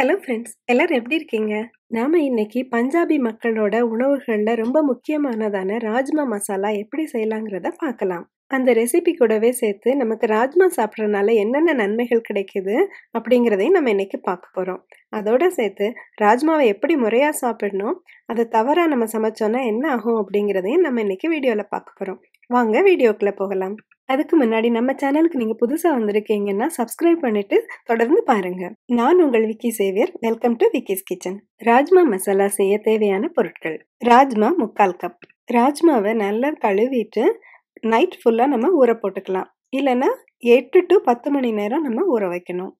Hello friends எல்லோரும் எப்படி இருக்கீங்க? நாம் இன்னைக்கு பஞ்சாபி மக்களோட உணவுகளில் ரொம்ப முக்கியமானதான ராஜ்மா மசாலா எப்படி செய்யலாங்கிறத பார்க்கலாம். அந்த ரெசிபி கூடவே சேர்த்து நமக்கு ராஜ்மா சாப்பிட்றதுனால என்னென்ன நன்மைகள் கிடைக்குது அப்படிங்கிறதையும் நம்ம இன்றைக்கி பார்க்க போகிறோம் அதோட சேர்த்து ராஜ்மாவை எப்படி முறையாக சாப்பிடணும் அதை தவறாக நம்ம சமைச்சோன்னா என்ன ஆகும் அப்படிங்கிறதையும் நம்ம இன்றைக்கி வீடியோவில் பார்க்க போகிறோம் வாங்க வீடியோக்குள்ளே போகலாம். அதுக்கு முன்னாடி நம்ம சேனலுக்கு நீங்கள் புதுசாக வந்திருக்கீங்கன்னா சப்ஸ்கிரைப் பண்ணிட்டு தொடர்ந்து பாருங்கள் நான் உங்கள் Vicky Xavier. Welcome to Vicky's kitchen. Rajma masala செய்ய தேவையான பொருட்கள். ராஜ்மா முக்கால் கப். ராஜ்மாவை நல்லா கழுவிட்டு நைட் ஃபுல்லாக நம்ம ஊற போட்டுக்கலாம். இல்லைன்னா எட்டு டு பத்து மணி நேரம் நம்ம ஊற வைக்கணும்.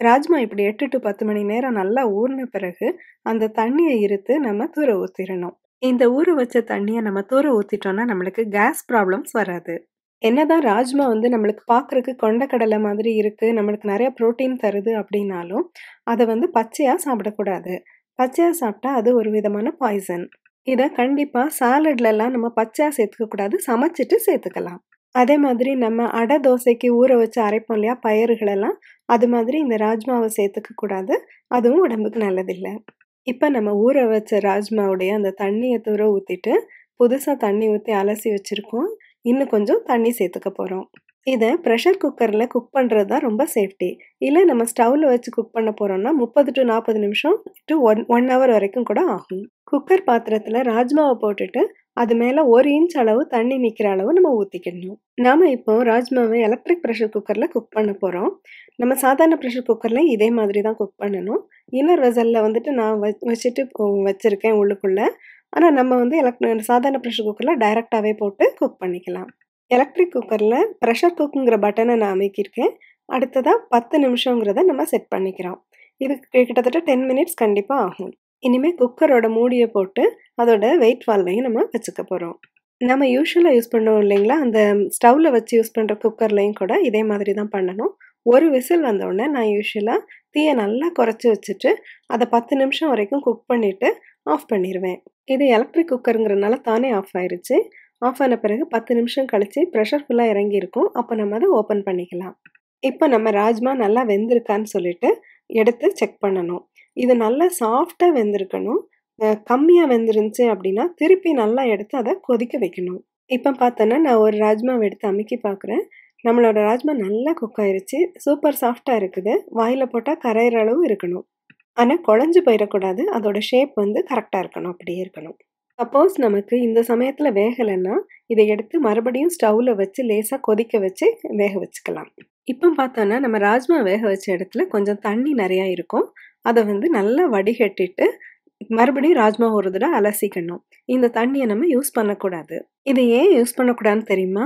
ராஜ்மா இப்படி எட்டு டு பத்து மணி நேரம் நல்லா ஊறின பிறகு அந்த தண்ணியை இருத்து நம்ம தூர ஊற்றிடணும் இந்த ஊற வச்ச தண்ணியை நம்ம தூர ஊற்றிட்டோம்னா நம்மளுக்கு கேஸ் ப்ராப்ளம்ஸ் வராது. என்னதான் ராஜ்மா வந்து நம்மளுக்கு பார்க்குறக்கு கொண்டக்கடலை மாதிரி இருக்குது நம்மளுக்கு நிறைய ப்ரோட்டீன் தருது அப்படின்னாலும் அதை வந்து பச்சையாக சாப்பிடக்கூடாது. பச்சையாக சாப்பிட்டா அது ஒரு விதமான பாய்சன் இதை கண்டிப்பாக சாலட்லலாம் நம்ம பச்சையாக சேர்த்துக்கக்கூடாது சமைச்சிட்டு சேர்த்துக்கலாம். அதே மாதிரி நம்ம அடை தோசைக்கு ஊற வச்சு அரைப்போம் இல்லையா பயிர்களெல்லாம் அது மாதிரி இந்த ராஜ்மாவை சேர்த்துக்க கூடாது. அதுவும் உடம்புக்கு நல்லதில்லை. இப்போ நம்ம ஊற வச்ச ராஜ்மாவுடைய அந்த தண்ணியை தூர ஊற்றிட்டு புதுசாக தண்ணி ஊற்றி அலசி வச்சுருக்கோம். இன்னும் கொஞ்சம் தண்ணி சேர்த்துக்க போகிறோம் இதை ப்ரெஷர் குக்கரில் குக் பண்ணுறது தான் ரொம்ப சேஃப்டி இல்லை நம்ம ஸ்டவ்வில் வச்சு குக் பண்ண போகிறோம்னா முப்பது டு நாற்பது நிமிஷம் டு ஒன் ஒன் ஹவர் வரைக்கும் கூட ஆகும். குக்கர் பாத்திரத்தில் ராஜ்மாவை போட்டுட்டு அது மேலே ஒரு இன்ச் அளவு தண்ணி நிற்கிற அளவு நம்ம ஊற்றிக்கிடணும் நாம் இப்போ ராஜ்மாவை எலக்ட்ரிக் ப்ரெஷர் குக்கரில் குக் பண்ண போகிறோம் நம்ம சாதாரண ப்ரெஷர் குக்கரில் இதே மாதிரி தான் குக் பண்ணணும். இன்னர் வெசலில் வந்துட்டு நான் வச்சுட்டு வச்சுருக்கேன் உள்ளுக்குள்ளே. ஆனால் நம்ம வந்து எலக்ட் சாதாரண ப்ரெஷர் குக்கரில் டைரெக்டாகவே போட்டு குக் பண்ணிக்கலாம். எலக்ட்ரிக் குக்கரில் ப்ரெஷர் குக்குங்கிற பட்டனை நான் அமைக்கியிருக்கேன். அடுத்ததாக பத்து நிமிஷங்கிறத நம்ம செட் பண்ணிக்கிறோம். இது கிட்டத்தட்ட டென் மினிட்ஸ் கண்டிப்பாக ஆகும். இனிமேல் குக்கரோட மூடியை போட்டு அதோட வெயிட் வால்லையும் நம்ம வச்சுக்க போகிறோம் நம்ம யூஸ்வலாக யூஸ் பண்ணுவோம் இல்லைங்களா? அந்த ஸ்டவ்வில் வச்சு யூஸ் பண்ணுற குக்கர்லேயும் கூட இதே மாதிரி தான் பண்ணணும். ஒரு விசில் வந்தோடனே நான் யூஸ்வலாக தீயை நல்லா குறைச்சி வச்சுட்டு அதை பத்து நிமிஷம் வரைக்கும் குக் பண்ணிவிட்டு ஆஃப் பண்ணிடுவேன் இது எலக்ட்ரிக் குக்கருங்கிறனால தானே ஆஃப் ஆயிடுச்சு ஆஃப் ஆன பிறகு பத்து நிமிஷம் கழித்து ப்ரெஷர் ஃபுல்லாக இறங்கியிருக்கும். அப்போ நம்ம அதை ஓப்பன் பண்ணிக்கலாம். இப்போ நம்ம ராஜ்மா நல்லா வெந்திருக்கான்னு சொல்லிட்டு எடுத்து செக் பண்ணணும். இது நல்லா சாஃப்டாக வெந்திருக்கணும். கம்மியாக வெந்துருந்துச்சு அப்படின்னா திருப்பி நல்லா எடுத்து அதை கொதிக்க வைக்கணும். இப்போ பார்த்தோன்னா நான் ஒரு ராஜ்மாவை எடுத்து அமுக்கி பார்க்குறேன். நம்மளோட ராஜ்மா நல்லா குக் ஆயிருச்சு. சூப்பர் சாஃப்டாக இருக்குது. வாயில் போட்டால் கரையிற அளவு இருக்கணும். ஆனால் குழஞ்சு போயிடக்கூடாது. அதோட ஷேப் வந்து கரெக்டாக இருக்கணும். அப்படியே இருக்கணும். சப்போஸ் நமக்கு இந்த சமயத்தில் வேகலைன்னா இதை எடுத்து மறுபடியும் ஸ்டவ்வில் வச்சு லேசாக கொதிக்க வச்சு வேக வச்சுக்கலாம். இப்போ பார்த்தோன்னா நம்ம ராஜ்மா வேக வச்ச இடத்துல கொஞ்சம் தண்ணி நிறையா இருக்கும். அதை வந்து நல்லா வடிகட்டிட்டு மறுபடியும் ராஜ்மா ஒரு தடவை அலசிக்கணும். இந்த தண்ணியை நம்ம யூஸ் பண்ணக்கூடாது. இதை ஏன் யூஸ் பண்ணக்கூடாதுன்னு தெரியுமா?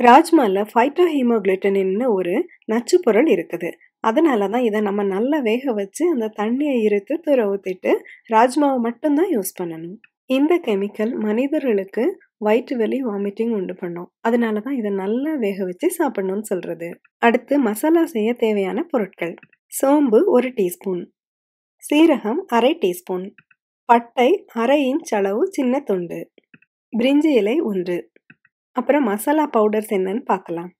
ராஜ்மாவில் ஃபைட்டோ ஹீமோக்ளிட்டனின்னு ஒரு நச்சு பொருள் இருக்குது. அதனால தான் இதை நம்ம நல்லா வேக வச்சு அந்த தண்ணியை இருத்து துற ஊற்றிட்டு ராஜ்மாவை மட்டும்தான் யூஸ் பண்ணணும். இந்த கெமிக்கல் மனிதர்களுக்கு வயிற்று வலி வாமிட்டிங் உண்டு பண்ணும். அதனால தான் இதை நல்லா வேக வச்சு சாப்பிடணும்னு சொல்கிறது அடுத்து மசாலா செய்ய தேவையான பொருட்கள். சோம்பு ஒரு டீஸ்பூன். சீரகம் அரை டீஸ்பூன். பட்டை அரை இன்ச் அளவு சின்ன துண்டு. பிரிஞ்சி இலை ஒன்று. அப்புறம் மசாலா பவுடர்ஸ் என்னன்னு பார்க்கலாம்.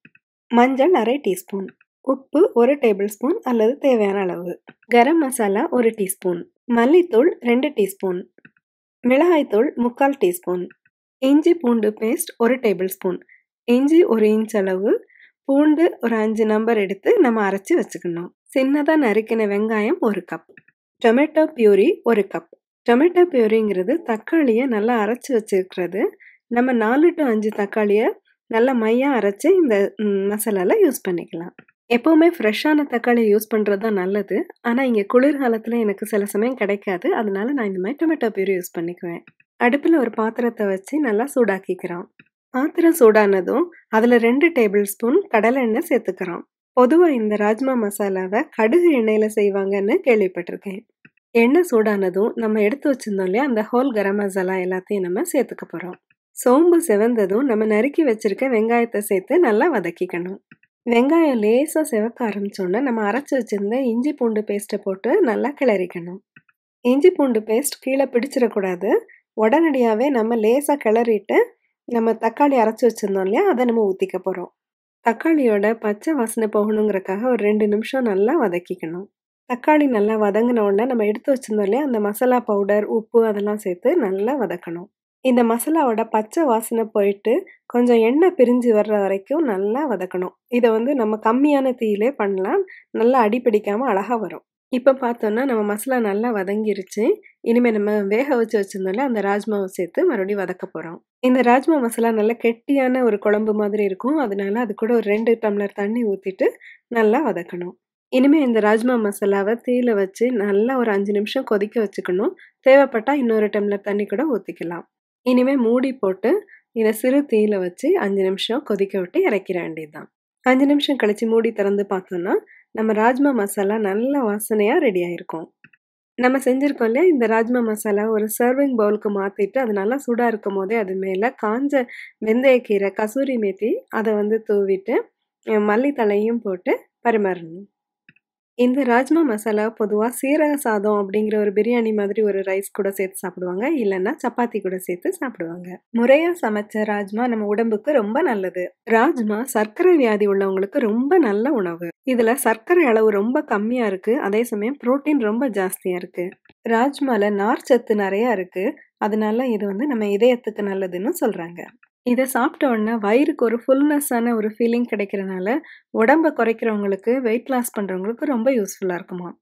மஞ்சள் அரை டீஸ்பூன். உப்பு ஒரு டேபிள் ஸ்பூன் அல்லது தேவையான அளவு. கரம் மசாலா ஒரு டீஸ்பூன். மல்லித்தூள் ரெண்டு டீஸ்பூன். மிளகாய்த்தூள் முக்கால் டீஸ்பூன் இஞ்சி பூண்டு பேஸ்ட் ஒரு டேபிள் ஸ்பூன் இஞ்சி ஒரு இன்ச் அளவு பூண்டு ஒரு அஞ்சு நம்பர் எடுத்து நம்ம அரைச்சி வச்சுக்கணும். சின்னதாக நறுக்கின வெங்காயம் ஒரு கப் டொமேட்டோ பியூரி ஒரு கப் டொமேட்டோ பியூரிங்கிறது தக்காளியை நல்லா அரைச்சி வச்சுருக்கிறது. நம்ம நாலு டு அஞ்சு தக்காளியை நல்லா மையாக அரைச்சி இந்த மசாலாவில் யூஸ் பண்ணிக்கலாம். எப்போவுமே ஃப்ரெஷ்ஷான தக்காளி யூஸ் பண்ணுறது தான் நல்லது. ஆனால் இங்கே குளிர்காலத்தில் எனக்கு சில சமயம் கிடைக்காது. அதனால நான் இந்த மாதிரி டொமேட்டோ பியூரி யூஸ் பண்ணிக்குவேன். அடுப்பில் ஒரு பாத்திரத்தை வச்சு நல்லா சூடாக்கிக்கிறோம். பாத்திரம் சூடானதும் அதில் ரெண்டு டேபிள் ஸ்பூன் கடலை எண்ணெய் சேர்த்துக்கிறோம். பொதுவாக இந்த ராஜ்மா மசாலாவை கடுகு எண்ணெயில் செய்வாங்கன்னு கேள்விப்பட்டிருக்கேன். எண்ணெய் சூடானதும் நம்ம எடுத்து வச்சிருந்தோம் இல்லையா அந்த ஹோல் கரம் மசாலா எல்லாத்தையும் நம்ம சேர்த்துக்க போகிறோம் சோம்பு செவந்ததும் நம்ம நறுக்கி வச்சுருக்க வெங்காயத்தை சேர்த்து நல்லா வதக்கிக்கணும். வெங்காயம் லேசாக செவக்க ஆரம்பித்தோன்னே நம்ம அரைச்சி வச்சுருந்த இஞ்சி பூண்டு பேஸ்ட்டை போட்டு நல்லா கிளறிக்கணும் இஞ்சி பூண்டு பேஸ்ட் கீழே பிடிச்சிடக்கூடாது உடனடியாகவே நம்ம லேசாக கிளறிட்டு நம்ம தக்காளி அரைச்சி வச்சுருந்தோம் இல்லையா அதை நம்ம ஊற்றிக்க போகிறோம் தக்காளியோட பச்சை வாசனை போகணுங்கிறக்காக ஒரு ரெண்டு நிமிஷம் நல்லா வதக்கிக்கணும். தக்காளி நல்லா வதங்கின உடனே நம்ம எடுத்து வச்சுருந்தோம் இல்லையா, அந்த மசாலா பவுடர், உப்பு அதெல்லாம் சேர்த்து நல்லா வதக்கணும். இந்த மசாலாவோட பச்சை வாசனை போயிட்டு, கொஞ்சம் எண்ணெய் பிரிஞ்சு வர்ற வரைக்கும் நல்லா வதக்கணும். இதை வந்து நம்ம கம்மியான தீயிலே பண்ணலாம். நல்லா அடி அழகாக வரும். இப்போ பார்த்தோன்னா நம்ம மசாலா நல்லா வதங்கிருச்சு. இனிமே நம்ம வேக வச்சு வச்சிருந்தோம்ல, அந்த ராஜ்மாவை சேர்த்து மறுபடியும் வதக்க போகிறோம் இந்த ராஜ்மா மசாலா நல்லா கெட்டியான ஒரு குழம்பு மாதிரி இருக்கும். அதனால அது கூட ஒரு ரெண்டு டம்ளர் தண்ணி ஊற்றிட்டு நல்லா வதக்கணும். இனிமேல் இந்த ராஜ்மா மசாலாவை தீயில வச்சு நல்லா ஒரு அஞ்சு நிமிஷம் கொதிக்க வச்சுக்கணும். தேவைப்பட்டால் இன்னொரு டம்ளர் தண்ணி கூட ஊற்றிக்கலாம் இனிமே மூடி போட்டு, இதை சிறு தீயில் வச்சு அஞ்சு நிமிஷம் கொதிக்க விட்டு இறக்கிற வேண்டியது தான். அஞ்சு நிமிஷம் கழித்து மூடி திறந்து பார்த்தோம்னா, நம்ம ராஜ்மா மசாலா நல்ல வாசனையாக ரெடி ஆகிருக்கும் நம்ம செஞ்சுருக்கோம் இல்லையா, இந்த ராஜ்மா மசாலா ஒரு சர்விங் பவுலுக்கு மாற்றிட்டு அது நல்லா சூடா இருக்கும்போதே அது மேலே காஞ்ச வெந்தயக்கீரை, கசூரி மேத்தி அதை வந்து தூவிட்டு, மல்லித்தலையும் மல்லி தழையும் போட்டு பரிமாறணும். இந்த ராஜ்மா மசாலா பொதுவாக சீரக சாதம் அப்படிங்கிற ஒரு பிரியாணி மாதிரி ஒரு ரைஸ் கூட சேர்த்து சாப்பிடுவாங்க. இல்லைன்னா சப்பாத்தி கூட சேர்த்து சாப்பிடுவாங்க. முறையாக சமைச்ச ராஜ்மா நம்ம உடம்புக்கு ரொம்ப நல்லது. ராஜ்மா சர்க்கரை வியாதி உள்ளவங்களுக்கு ரொம்ப நல்ல உணவு. இதில் சர்க்கரை அளவு ரொம்ப கம்மியாக இருக்குது அதே சமயம் புரோட்டீன் ரொம்ப ஜாஸ்தியாக இருக்குது ராஜ்மால நார்ச்சத்து நிறையா இருக்கு. அதனால இது வந்து நம்ம இதயத்துக்கு நல்லதுன்னு சொல்றாங்க. இத சாப்பிட்ட உடனே வயிறுக்கு ஒரு ஃபுல்னஸ்ஸான ஒரு ஃபீலிங் கிடைக்கிறனால, உடம்ப குறைக்கிறவங்களுக்கு, வெயிட் லாஸ் பண்றவங்களுக்கு ரொம்ப யூஸ்ஃபுல்லா இருக்குமாம்.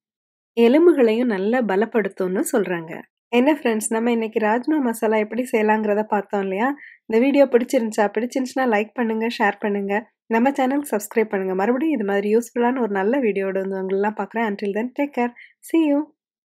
எலும்புகளையும் நல்லா பலப்படுத்தும்னு சொல்றாங்க. என்ன ஃப்ரெண்ட்ஸ் நம்ம இன்னைக்கு ராஜ்மா மசாலா எப்படி செய்யலாங்கிறத பார்த்தோம் இல்லையா? இந்த வீடியோ பிடிச்சிருந்துச்சா? பிடிச்சிருந்துச்சுன்னா லைக் பண்ணுங்க, ஷேர் பண்ணுங்க. நம்ம சேனலுக்கு சப்ஸ்கிரைப் பண்ணுங்க. மறுபடியும் இது மாதிரி யூஸ்ஃபுல்லான ஒரு நல்ல வீடியோவோட வந்து உங்களலாம் பார்க்குறேன். Until then take care. See you.